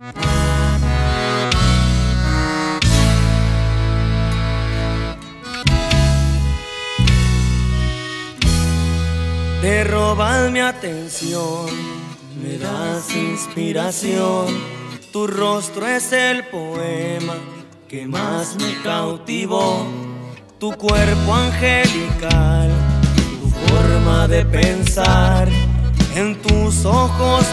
Te robas mi atención, me das inspiración. Tu rostro es el poema que más me cautivó. Tu cuerpo angelical, tu forma de pensar. En tus ojos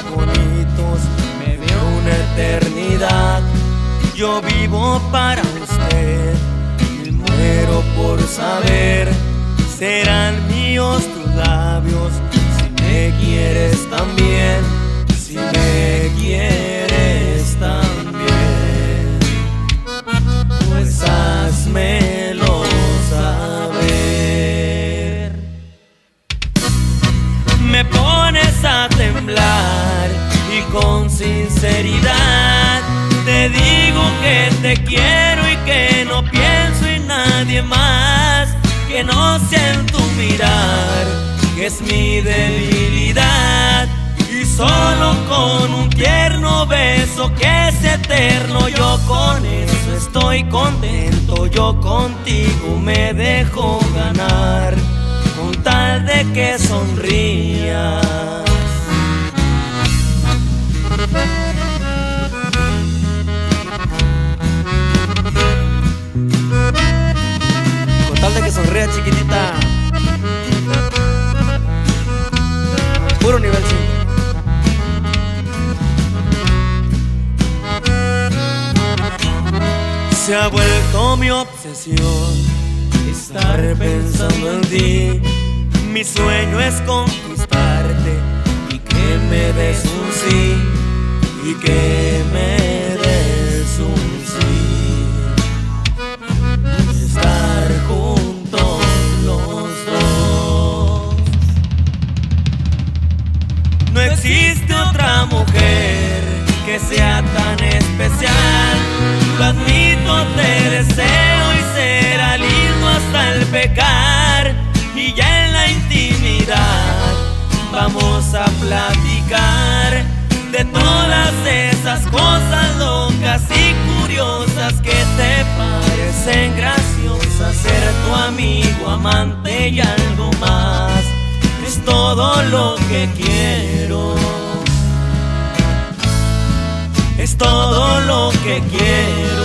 Yo vivo para usted, me muero por saber. Serán míos tus labios si me quieres también, si me quieres también. Pues házmelo saber. Me pones a temblar y con sinceridad te digo te quiero y que no pienso en nadie más que no sea en tu mirar, que es mi debilidad. Y solo con un tierno beso que es eterno, yo con eso estoy contento, yo contigo me dejo ganar, con tal de que sonrías. Chiquitita. Puro nivel 5. Se ha vuelto mi obsesión estar pensando en ti. Mi sueño es conquistarte y que me des un sí. Y que me des un sea tan especial. Lo admito, te deseo y será lindo hasta el pecar. Y ya en la intimidad vamos a platicar de todas esas cosas locas y curiosas que te parecen graciosas. Ser tu amigo, amante y algo más es todo lo que quiero. Que quiero.